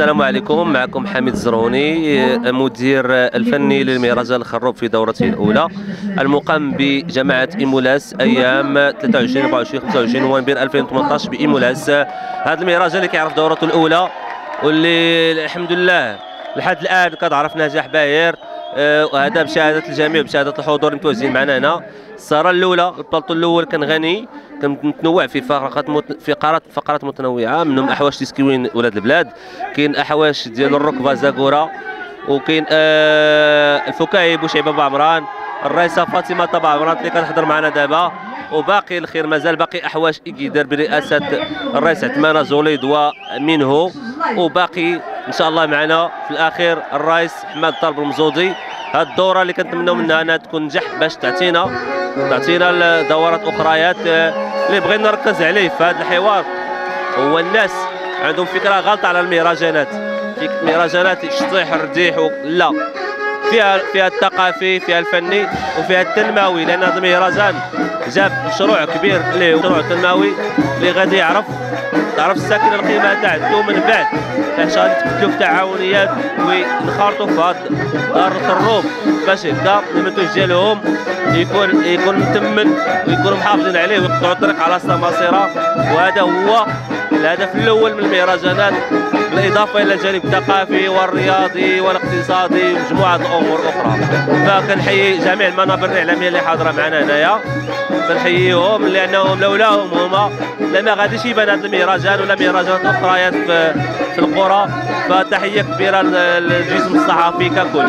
السلام عليكم. معكم حميد الزرهوني مدير الفني للمهرجان الخروب في دورته الأولى المقام بجماعة إيمولاس أيام 23 24 25 نوفمبر 2018 بإيمولاس. هذا المهرجان اللي كيعرف دورته الأولى واللي الحمد لله لحد الآن كتعرف نجاح باهر. وهذا بشهادة الجميع بشهادة الحضور المتواجدين معنا هنا. السهره الأولى البلاطو الأول كان غني كان متنوع في فقرات مت... في فقرات فقرات متنوعة منهم أحواش تسكوين ولاد البلاد كاين أحواش ديال الركبه زاكورا وكاين آه الفكاهي بوشعيبه بعمران الرئيسة فاطمة طبع عمران اللي كتحضر معنا دابا وباقي الخير مازال باقي أحواش اكيدار برئاسة الرئيس عثمان زوليد ومنه وباقي إن شاء الله معنا في الأخير الرئيس حماد طالب المزودي. هاد الدورة اللي كنتمناو منها أنها تكون نجح باش تعطينا تعطينا دورات اخريات اللي بغينا نركز عليه في هذا الحوار هو الناس عندهم فكرة غلطة على المهرجانات. مهرجانات شطيح رديح لا. فيها فيها الثقافي فيها الفني وفيها التنموي لأن هذا المهرجان جاب مشروع كبير اللي هو مشروع تنموي اللي غادي يعرف تعرف الساكنة القيمه تاعته من بعد. فاش غادي تبدلوا في تعاونيات وينخرطوا في هاد دار الخروب باش هكا المنتوج ديالهم يكون يكون متمن ويكونوا محافظين عليه ويقطعوا الطريق على مصيره وهذا هو الهدف الأول من المهرجانات بالاضافه إلى الجانب الثقافي والرياضي والاقتصادي ومجموعة الأمور أخرى. فكنحيي جميع المنابر الإعلامية اللي حاضرة معنا هنايا. كنحييهم لأنهم لولاهم هما. لما غاديش يبان هذا المهرجان ولا مهرجانات اخريات في, القرى. فتحية كبيرة للجسم الصحفي ككل.